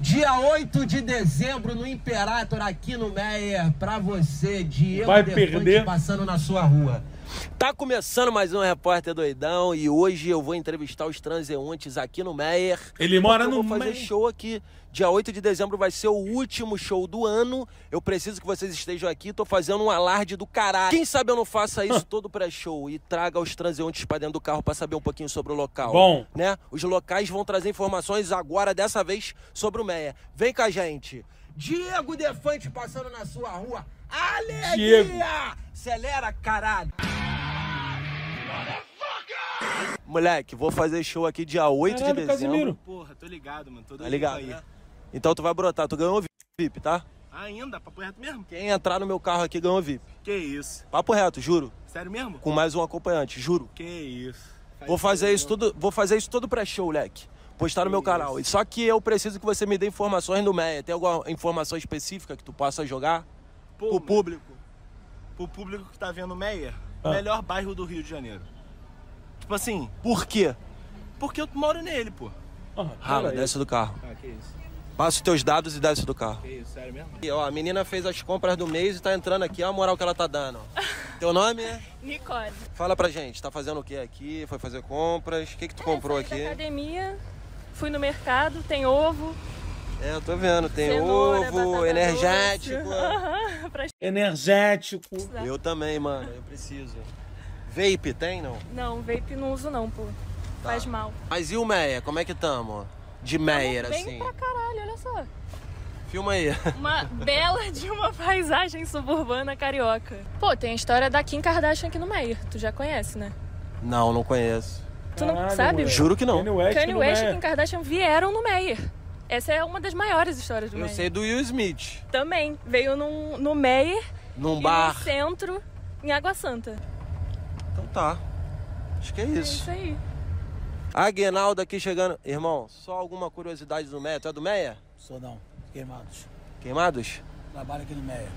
Dia 8 de dezembro no Imperator aqui no Meyer, pra você, Diego Vai Defante perder. passando na sua rua. Tá começando mais um Repórter Doidão e hoje eu vou entrevistar os transeuntes aqui no Meyer. Ele mora no vou fazer Meyer. show aqui. Dia 8 de dezembro vai ser o último show do ano. Eu preciso que vocês estejam aqui. Tô fazendo um alarde do caralho. Quem sabe eu não faça isso todo pré-show e traga os transeuntes pra dentro do carro pra saber um pouquinho sobre o local. Bom. Né? Os locais vão trazer informações agora, dessa vez, sobre o Meia. Vem com a gente. Diego Defante passando na sua rua. Alegria! Diego. Acelera, caralho! Moleque, vou fazer show aqui dia 8 Caralho, de dezembro. Casimiro. Porra, tô ligado, mano. Tô Tá ligado, aí. né? Então tu vai brotar, tu ganhou VIP, tá? Ainda? Papo reto mesmo? Quem entrar no meu carro aqui ganhou VIP. Que isso? Papo reto, juro. Sério mesmo? Com mais um acompanhante, juro. Que isso? Faz Vou fazer isso tudo, vou fazer isso todo pré-show, leque. Postar no meu canal. E Só que eu preciso que você me dê informações do Meia. Tem alguma informação específica que tu possa jogar Pô, pro mano, público? Pro público que tá vendo o Meyer, Ah. melhor bairro do Rio de Janeiro. Tipo assim, Por quê? porque eu moro nele, pô. Ah, Rala, desce do carro. Ah, que isso? Passa os teus dados e desce do carro. Que isso? Sério mesmo? E, ó, a menina fez as compras do mês e tá entrando aqui. Olha a moral que ela tá dando. ó. Teu nome é? Nicole. Fala pra gente, tá fazendo o que aqui? Foi fazer compras? O que que tu comprou Saí da aqui? academia, fui no mercado, tem ovo, É, eu tô vendo. Tem cenoura, ovo, energético. doce. Pra Energético. estudar. Eu também, mano. Eu preciso. Vape tem, não? Não, vape não uso não, pô. Tá. Faz mal. Mas e o Meia? Como é que tamo? De Bem assim. pra caralho, olha só. Filma aí. Uma bela de uma paisagem suburbana carioca. Pô, tem a história da Kim Kardashian aqui no Meyer. Tu já conhece, né? Não, não conheço. Tu não Caralho, sabe? moleque. Juro que não. Kanye West, Kanye não West e. Kim Kardashian vieram no Meyer. Essa é uma das maiores histórias do Eu Meyer. sei do Will Smith. Também. Veio num, no Meyer Num e bar. no centro, em Água Santa. Então tá. Acho que é É isso. isso aí. Aguinaldo aqui chegando. Irmão, só alguma curiosidade do Meia. Tu é do Meia? Sou não, queimados. Queimados? Trabalho aqui no Meia,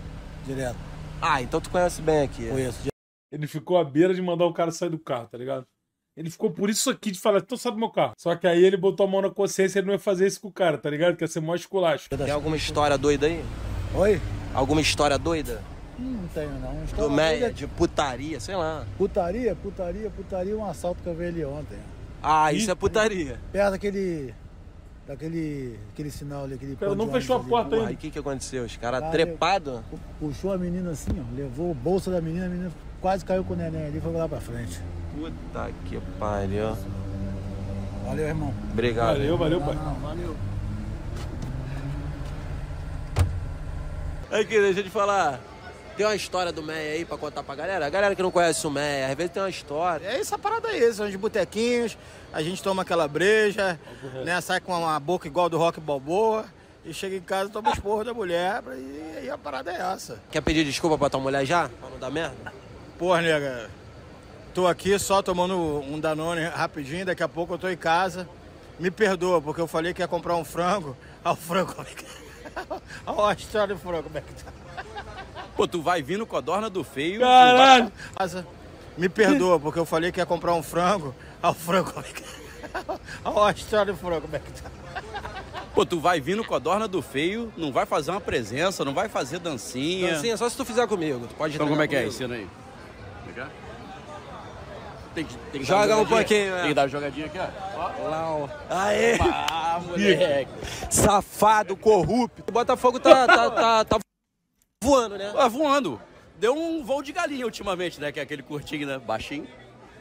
direto. Ah, então tu conhece bem aqui. Conheço. Ele ficou à beira de mandar o cara sair do carro, tá ligado? Ele ficou por isso aqui de falar, então sai do meu carro. Só que aí ele botou a mão na consciência e ele não ia fazer isso com o cara, tá ligado? Que ia ser mó esculacho. Tem alguma história doida aí? Oi? Alguma história doida? Hum, Não tenho não. Do História Meia, doida- de putaria, sei lá. Putaria, putaria, putaria, um assalto que eu vi ali ontem. Ah, isso Ih. é putaria. Perto daquele. Daquele. aquele sinal ali, aquele. Cara, não fechou a porta. Porra, aí o que que aconteceu? Os caras Cara, trepados? Pu- Puxou a menina assim, ó. Levou o bolso da menina, a menina quase caiu com o neném ali e foi lá pra frente. Puta que pariu. Valeu, irmão. Obrigado. Valeu, valeu, pai. Não, valeu. Aqui, deixa eu te falar. Tem uma história do Meia aí pra contar pra galera? A galera que não conhece o Meia, às vezes tem uma história. É essa parada aí, são os botequinhos, a gente toma aquela breja, né, sai com uma boca igual do rock balboa e chega em casa e toma os porros da mulher e aí a parada é essa. Quer pedir desculpa pra tua mulher já? Pra não dar merda? Porra, nega, tô aqui só tomando um Danone rapidinho, daqui a pouco eu tô em casa. Me perdoa, porque eu falei que ia comprar um frango. Ah, o frango, como é que tá? Olha a história do frango, como é que tá? Pô, tu vai vindo com a dorna do feio. Caralho! Casa. Me perdoa, porque eu falei que ia comprar um frango. Ah, o frango, como é que tá? Olha a história do frango, como é que tá? Pô, tu vai vindo com a dorna do feio, não vai fazer uma presença, não vai fazer dancinha. Dancinha, só se tu fizer comigo. Tu pode Então como é que é? comigo. Ensina aí. Tem que, tem que Joga um pouquinho, é. Tem que dar uma jogadinha aqui, ó. Lá, ó. Aê! Ah, moleque. Safado, corrupto. O Botafogo tá, tá, tá, tá voando, né? Ah, voando. Deu um voo de galinha ultimamente, né? Que é aquele curtinho, né? Baixinho.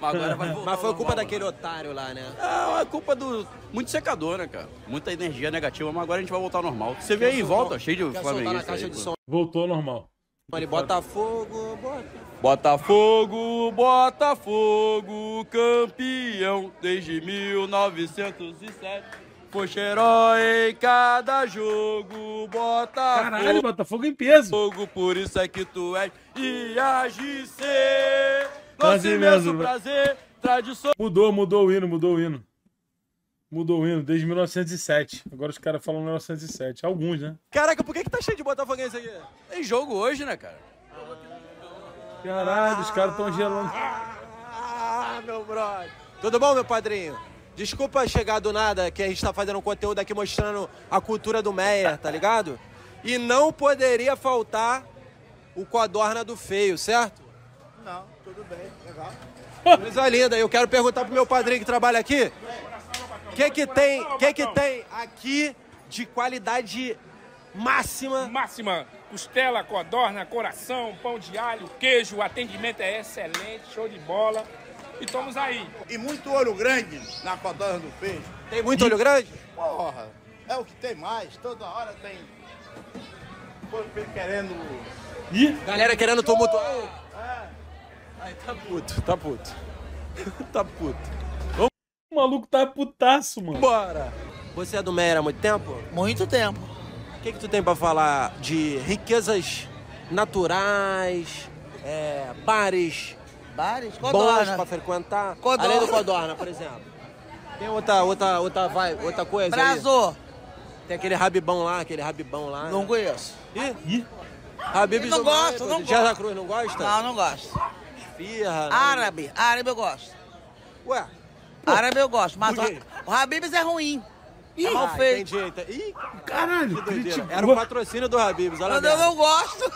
Mas agora vai voltar Mas foi culpa daquele otário lá, né? Ah, é culpa do. Muito secador, né, cara? Muita energia negativa, mas agora a gente vai voltar ao normal. Você vê aí volta, cheio de som. Voltou ao normal. Ali, Botafogo, bota. Botafogo, Botafogo, campeão desde 1907. Poxa, herói em cada jogo, Botafogo. Caralho, Botafogo em peso. Fogo, por isso é que tu és IAGC. Nosso Assim imenso mesmo. prazer, tradição. Mudou, mudou o hino, mudou o hino. Mudou o hino desde 1907. Agora os caras falam 1907. Alguns, né? Caraca, por que, que tá cheio de botafoguense aqui? Tem jogo hoje, né, cara? Caralho, os caras estão gelando. Ah, meu brother. Tudo bom, meu padrinho? Desculpa chegar do nada, que a gente tá fazendo um conteúdo aqui mostrando a cultura do Meyer, tá ligado? E não poderia faltar o Codorna do Feio, certo? Não, tudo bem, legal. Coisa linda. Eu quero perguntar pro meu padrinho que trabalha aqui. O que que tem, que que tem aqui de qualidade máxima? Máxima, costela, codorna, coração, pão de alho, queijo, o atendimento é excelente, show de bola. E estamos aí. E muito olho grande na codorna do peixe. Tem muito olho grande? Porra, é o que tem mais. Toda hora tem. Querendo. Ih, Galera querendo tumultuar. Aí tá puto, tá puto. tá puto. o maluco tá putaço, mano. Bora! Você é do Meyer há muito tempo? Muito tempo. O que, que tu tem pra falar de riquezas naturais, é, bares Bares? bons Codorna. pra frequentar? Codorna. Além do Codorna, por exemplo. Tem outra, outra, outra, vai, outra coisa aí? Brasô. Tem aquele rabibão lá, aquele rabibão lá. Não né? conheço. Ih, Ih, Habib's Não do gosto, não pô. Da. Cruz, não gosta? Não, não gosto. Firra. né? Árabe. Árabe eu gosto. Ué. Árabe eu gosto. Mas o, o Habib's é ruim. É mal Ah, feito. entendi. Ih, caralho. Era o patrocínio do Habib's, olha Mas eu não gosto.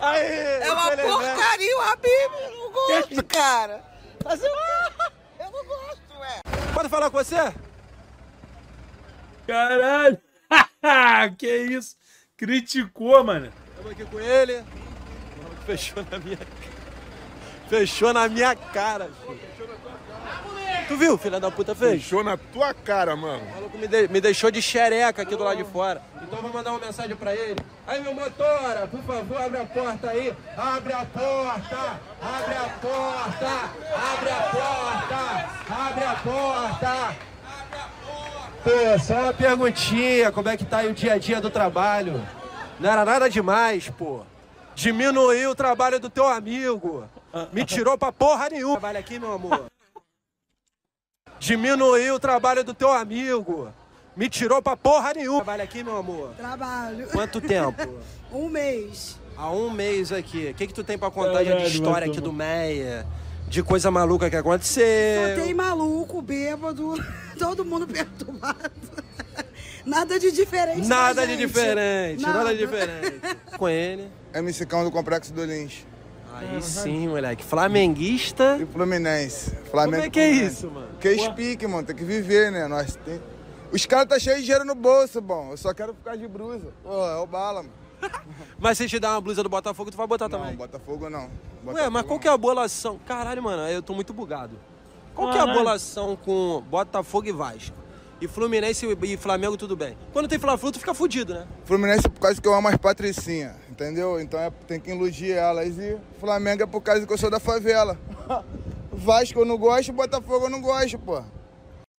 Aí, É uma porcaria o Habib. Eu não gosto, cara. O quê? Eu não gosto, ué. Pode falar com você? Caralho. que isso? Criticou, mano. Estamos aqui com ele. Fechou na minha Fechou na minha cara, filho. Tu viu, filha da puta, fez? Fechou na tua cara, mano. O maluco me, de- me deixou de xereca aqui do lado de fora. Então eu vou mandar uma mensagem pra ele. Aí, meu motora, por favor, abre a porta aí. Abre a porta! Abre a porta! Abre a porta! Abre a porta! Pô, só uma perguntinha, como é que tá aí o dia a dia do trabalho? Não era nada demais, pô. Diminuiu o trabalho do teu amigo. Me tirou pra porra nenhuma. Trabalha aqui, meu amor. Diminuiu o trabalho do teu amigo. Me tirou pra porra nenhuma. Trabalha aqui, meu amor. Trabalho. Quanto tempo? Um mês. Há um mês aqui. O que, que tu tem pra contar de história aqui do. Meia? De coisa maluca que Só aconteceu? tem maluco, bêbado, todo mundo perturbado. Nada de diferente. Nada da de gente. diferente, nada, Nada. de diferente. Com ele. MC Cão do Complexo do Lins. Aí sim, moleque. Flamenguista. E Fluminense. Como Flamengo é que é isso, mano? Que speak, mano. Tem que viver, né? Nós tem... Os caras tá cheio de dinheiro no bolso, bom. Eu só quero ficar de brusa. Pô, é o bala, mano. Mas se te dar uma blusa do Botafogo, tu vai botar Não, também. Botafogo não. Ué, Botafogo mas qual que é a bolação? Caralho, mano, eu tô muito bugado. Qual que é a bolação com Botafogo e Vasco? E Fluminense e Flamengo, tudo bem. Quando tem Fla-Flu, tu fica fudido, né? Fluminense é por causa que eu amo as patricinhas, entendeu? Então é, tem que iludir elas. E Flamengo é por causa que eu sou da favela. Vasco eu não gosto, Botafogo eu não gosto, pô.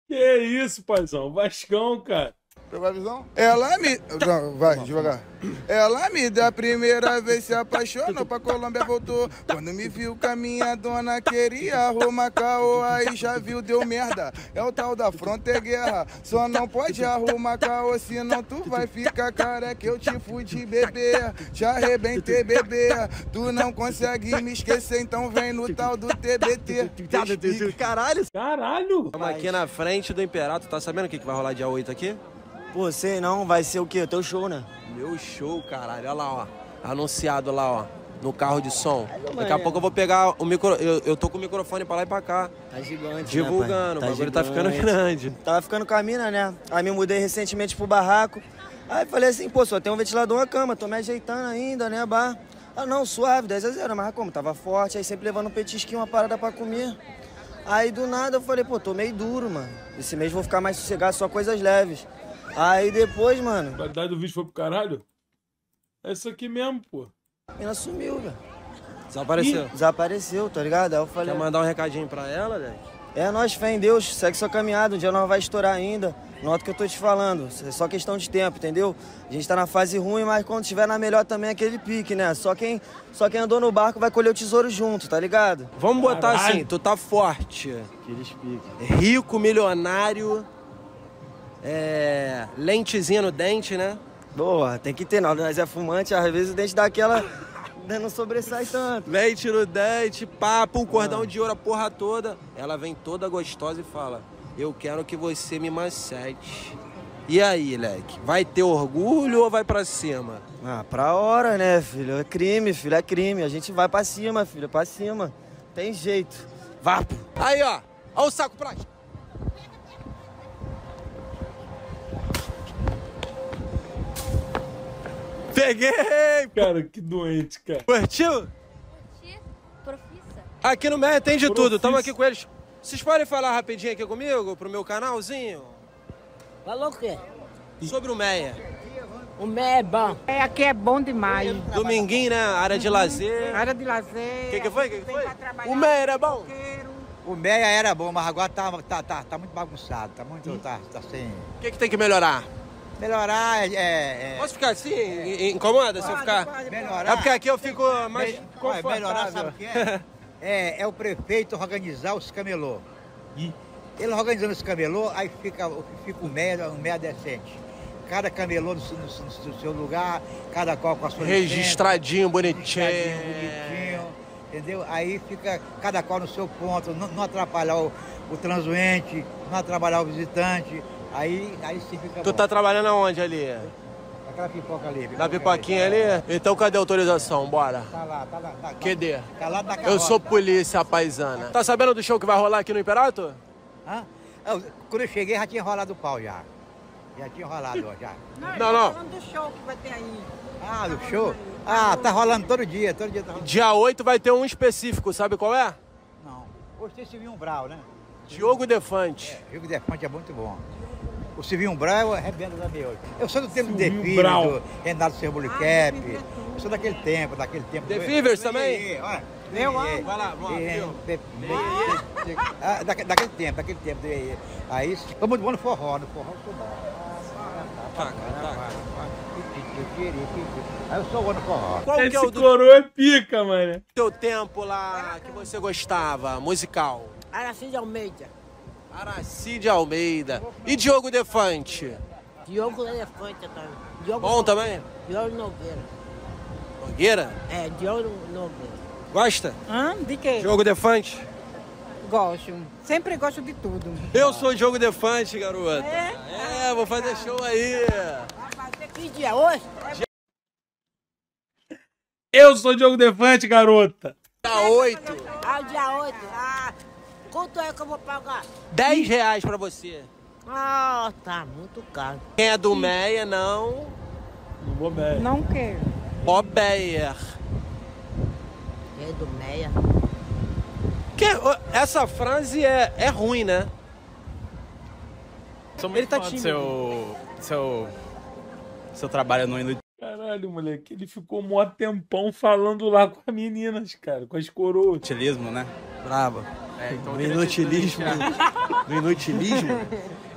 Que isso, paizão. Vascão, cara. Pegou a visão? Ela me. Não, vai, devagar. Ela me da primeira vez se apaixonou, pra Colômbia voltou. Quando me viu com a minha dona, queria arrumar caô, aí já viu, deu merda. É o tal da fronte é guerra. Só não pode arrumar caô, senão tu vai ficar careca. Eu te fudi, bebê. Te arrebentei, bebê. Tu não consegue me esquecer, então vem no tal do TBT. Caralho! Caralho. Estamos aqui na frente do Imperato. Tá sabendo o que, que vai rolar dia 8 aqui? Pô, sei não, vai ser o quê? Teu show, né? Meu show, caralho. Olha lá, ó. Anunciado lá, ó. No carro de som. Daqui a pouco eu vou pegar o micro. Eu, eu tô com o microfone pra lá e pra cá. Tá gigante, Divulgando. né, pai? o bagulho tá ficando grande. Tava ficando com a mina, né? Aí me mudei recentemente pro barraco. Aí falei assim, pô, só tem um ventilador uma cama, tô me ajeitando ainda, né, bar? Ah, não, suave, 10 a 0, mas como? Tava forte, aí sempre levando um petisquinho, uma parada pra comer. Aí do nada eu falei, pô, tô meio duro, mano. Esse mês vou ficar mais sossegado, só coisas leves. Aí depois, A mano, qualidade do vídeo foi pro caralho? É isso aqui mesmo, pô. a mina sumiu, velho. Desapareceu. Desapareceu, tá ligado? Aí eu falei, Quer mandar um recadinho pra ela, velho? É, nós fé em Deus, segue sua caminhada, um dia nós vai estourar ainda. Nota o que eu tô te falando, é só questão de tempo, entendeu? A gente tá na fase ruim, mas quando estiver na melhor também é aquele pique, né? Só quem, só quem andou no barco vai colher o tesouro junto, tá ligado? Vamos botar Caralho. assim, tu tá forte. Aqueles piques. Rico, milionário. É. Lentezinha no dente, né? Boa, tem que ter, não. Nós é fumante, às vezes o dente dá aquela. Não sobressai tanto. Leite no dente, papo, um cordão de ouro, a porra toda. Ela vem toda gostosa e fala: Eu quero que você me macete. E aí, leque? Vai ter orgulho ou vai pra cima? Ah, pra hora, né, filho? É crime, filho, é crime. A gente vai pra cima, filho, pra cima. Tem jeito. Vapo. Aí, ó. Ó o saco plástico. Peguei! Cara, que doente, cara. Curtiu? Profissa. Aqui no Meia tem de Profissa. tudo. Estamos aqui com eles. Vocês podem falar rapidinho aqui comigo, pro meu canalzinho? Falou o quê? Sobre o Meia. O Mé é bom. É, aqui é bom demais. Dominguinho, né? Área de lazer. Área de lazer. O que, que foi? O que, que foi? O Meia era bom? O Meia era bom, mas agora tá, tá, tá, tá muito bagunçado, tá muito, tá, tá sem... O que, que tem que melhorar? Melhorar é... é, é- Posso ficar assim? In- Incomoda se eu ficar? Melhorar. É porque aqui eu fico mais Me- olha, melhorar, sabe confortável. o que é? é? É o prefeito organizar os camelô. Ele organizando os camelô, aí fica, fica o meia, um meia decente. Cada camelô no, seu- no no seu lugar, cada qual com a sua licença. Registradinho, bonitinho. Registradinho, bonitinho, entendeu? Aí fica cada qual no seu ponto, não, não atrapalhar o, o transuente, não atrapalhar o visitante. Aí, aí sim fica Tu bom. tá trabalhando aonde ali? Aquela pipoca ali. Na pipoquinha ali? Então cadê a autorização? Bora. Tá lá, tá lá. Tá, QD. Tá lá na Eu sou polícia paisana. Tá sabendo do show que vai rolar aqui no Imperato? Hã? Eu- quando eu cheguei já tinha rolado o pau já. Já tinha rolado ó, já. Não, não. falando do show que vai ter aí. Ah, do show? Ah, tá rolando todo dia, todo dia tá rolando. Dia 8 vai ter um específico, sabe qual é? Não. Hoje tem Silvinho Brau, né? Diogo Defante. O Rio Defante é muito bom. O Silvinho Brau é rebenta da meia hoje. Eu sou do tempo do Silvinho Fivers, Brau. do Renato Cerbulicap. Eu sou daquele tempo, daquele tempo. The do- Fivers do- também? olha, Eu. Vai lá, vamos ah, daque- Daquele tempo, daquele tempo. Aí, foi muito bom no forró, no forró eu sou bom. Aí eu sou bom no forró. Qual que é Esse o do coroa é pica, mano. teu tempo lá que você gostava, musical? Aracide Almeida. Aracide Almeida. E Diogo Defante? Diogo Elefante também. Diogo Bom também? Diogo Nogueira. Nogueira? É, Diogo Nogueira. Gosta? Hã? De quê? Diogo Defante? Gosto. Sempre gosto de tudo. Eu sou Diogo Defante, garota. É? vou fazer show aí. Que dia hoje? Eu sou Diogo Defante, garota. Dia 8. Ah, dia 8. Ah, quanto é que eu vou pagar? 10 reais pra você. Ah, tá muito caro. Quem é do Meia, não. Não vou bem. Não quero. Bobeyer. É do Meia. Que, essa frase é, é ruim, né? Sou Ele tá tímido. seu, seu, seu trabalho no Indo Caralho, moleque, ele ficou mó tempão falando lá com as meninas, cara, com as coroas. Utilismo, né? Brava. É, então te inutilismo. Do inutilismo?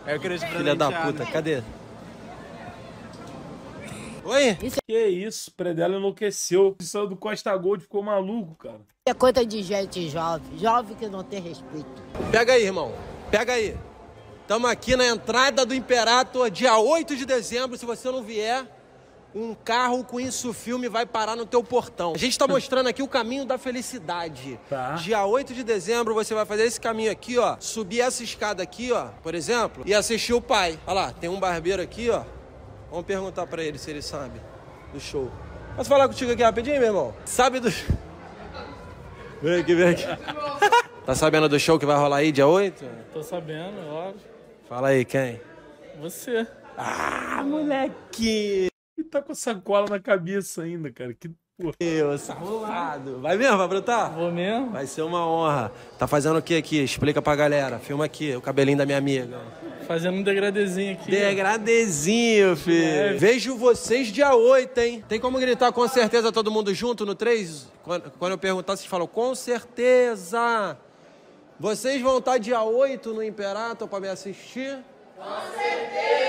É, Eu queria te Filha da puta, né? cadê? Oi? Que isso, o predela enlouqueceu. Saiu do Costa Gold, ficou maluco, cara. É coisa de gente jovem. Jovem que não tem respeito. Pega aí, irmão. Pega aí. Estamos aqui na entrada do Imperator, dia 8 de dezembro. Se você não vier, um carro com isso filme vai parar no teu portão. A gente está mostrando aqui o caminho da felicidade. Tá. Dia 8 de dezembro você vai fazer esse caminho aqui, ó. Subir essa escada aqui, ó, por exemplo, e assistir o pai. Olha lá, tem um barbeiro aqui, ó. Vamos perguntar pra ele se ele sabe do show. Posso falar contigo aqui rapidinho, meu irmão? Sabe do. Vem aqui, vem aqui. Tá sabendo do show que vai rolar aí dia 8? Tô sabendo, óbvio. Fala aí, quem? Você. Ah, moleque! Tá com sacola na cabeça ainda, cara. Que porra. Eu, safado. Vai mesmo, vai brotar? Vou mesmo. Vai ser uma honra. Tá fazendo o que aqui? Explica pra galera. Filma aqui, o cabelinho da minha amiga. Fazendo um degradezinho aqui. Degradezinho, filho. É. Vejo vocês dia 8, hein? Tem como gritar com certeza todo mundo junto no 3? Quando, quando eu perguntar, vocês falam com certeza. Vocês vão estar dia 8 no Imperator pra me assistir? Com certeza!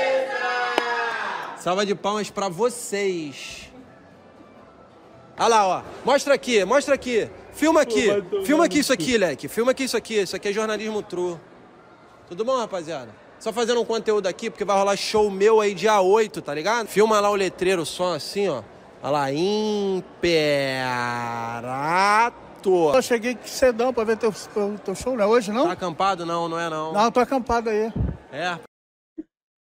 Salva de palmas pra vocês. Olha lá, ó. Mostra aqui, mostra aqui. Filma aqui. Filma aqui isso aqui, Leque. Filma aqui isso aqui. Isso aqui é jornalismo true. Tudo bom, rapaziada? Só fazendo um conteúdo aqui, porque vai rolar show meu aí dia 8, tá ligado? Filma lá o letreiro só assim, ó. Olha lá, Imperato. Eu cheguei cedão pra ver teu, teu, teu show, não é hoje não? Tá acampado? Não, não é não. Não, tô acampado aí. É,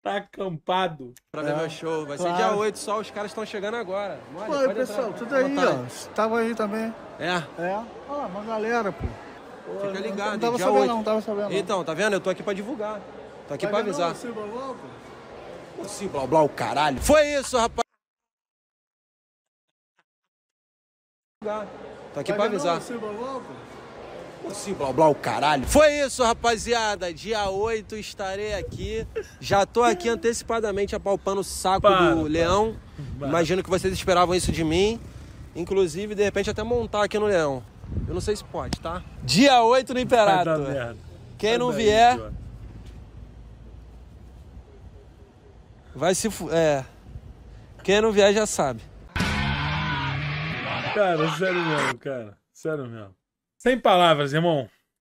Tá acampado. pra ver É, meu show. Vai ser claro. dia 8 só, os caras estão chegando agora. Mole, Pô, aí, pessoal, entrar. tudo aí, ó. Tava aí também. É, É. Olha lá, uma galera, pô. Pô, fica não- ligado. Não tava dia sabendo 8. não, não tava sabendo não. Então, tá vendo? Eu tô aqui pra divulgar. Tô aqui Vai pra avisar. não, assim, blá, blá, pô. Sim, blá blá o caralho. Foi isso, rapaz. Tô aqui Vai pra não, avisar. assim, blá, blá, pô. Sim, blá blá o caralho. Foi isso, rapaziada. Dia 8 estarei aqui. Já tô aqui antecipadamente apalpando o saco Para, do para. leão. Para. Imagino que vocês esperavam isso de mim. Inclusive, de repente, até montar aqui no leão. Eu não sei se pode, tá? Dia 8 no Imperato. Quem não vier, vai se. É. Quem não vier já sabe. Cara, sério mesmo, cara. Sério mesmo. Sem palavras, irmão.